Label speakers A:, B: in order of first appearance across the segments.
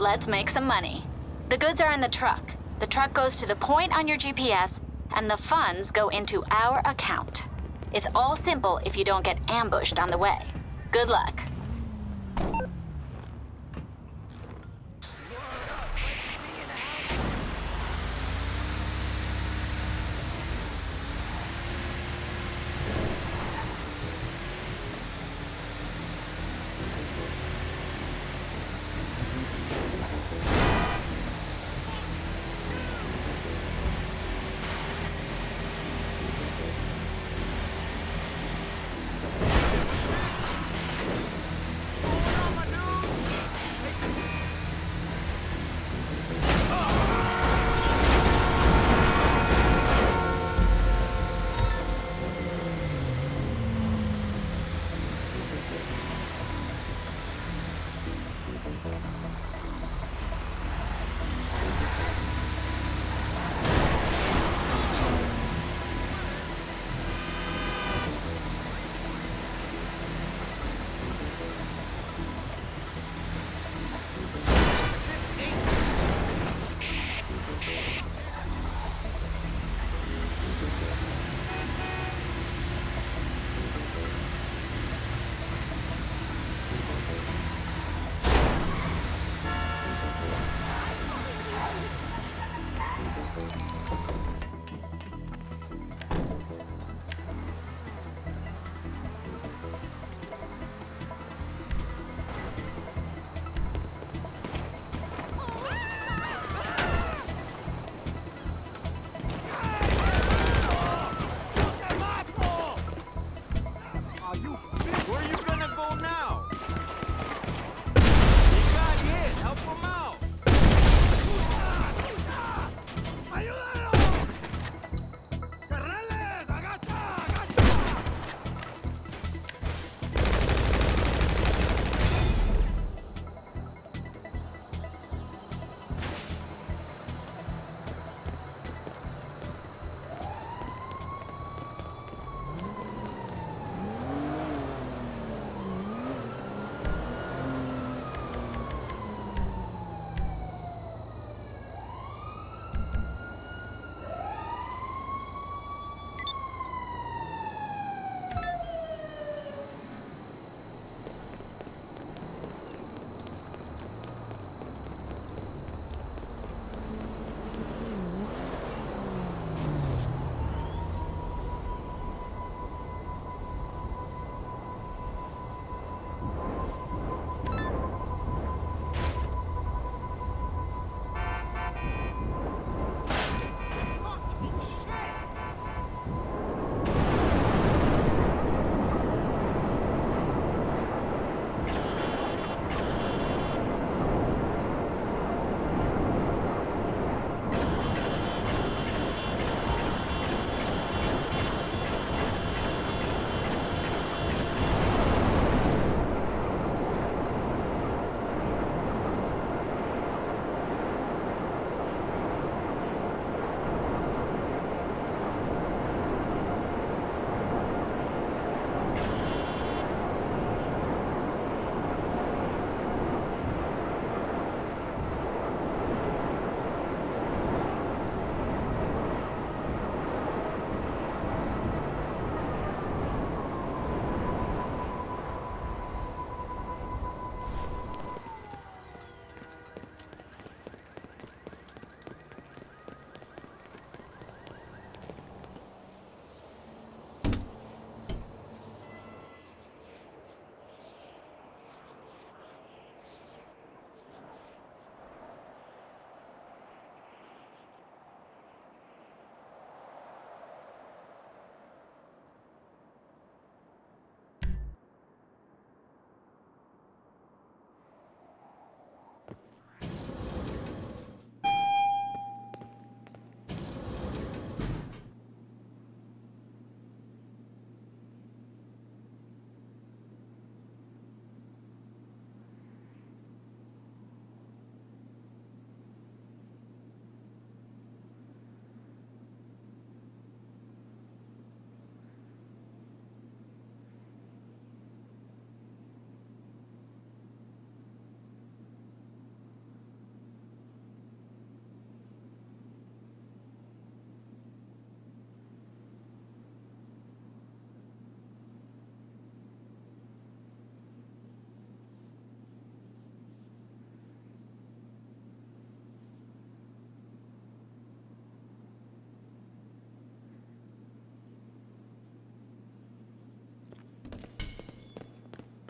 A: Let's make some money. The goods are in the truck. The truck goes to the point on your GPS, and the funds go into our account. It's all simple if you don't get ambushed on the way. Good luck.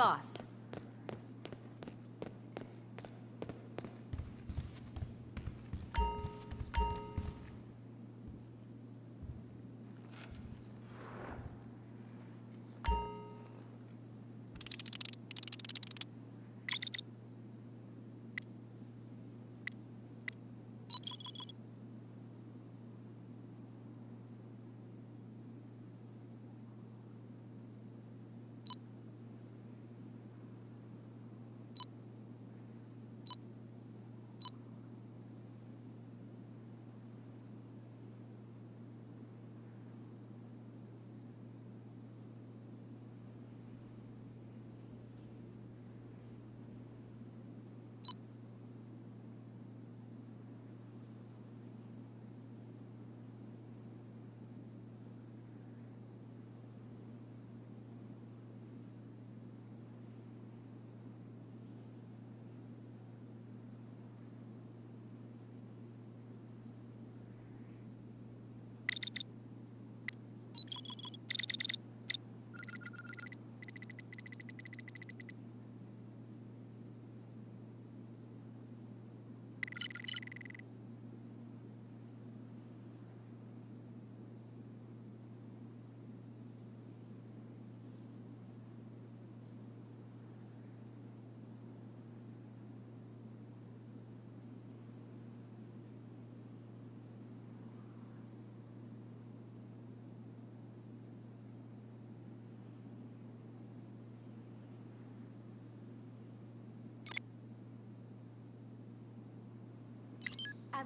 A: Boss.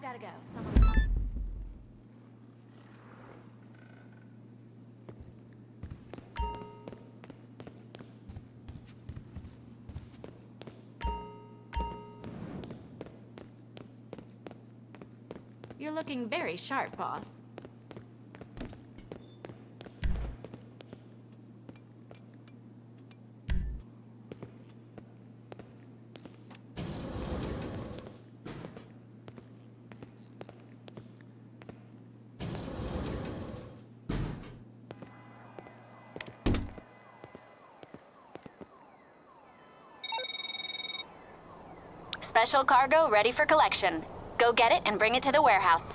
A: Gotta go. Someone's. You're looking very sharp, boss. Special cargo ready for collection. Go get it and bring it to the warehouse.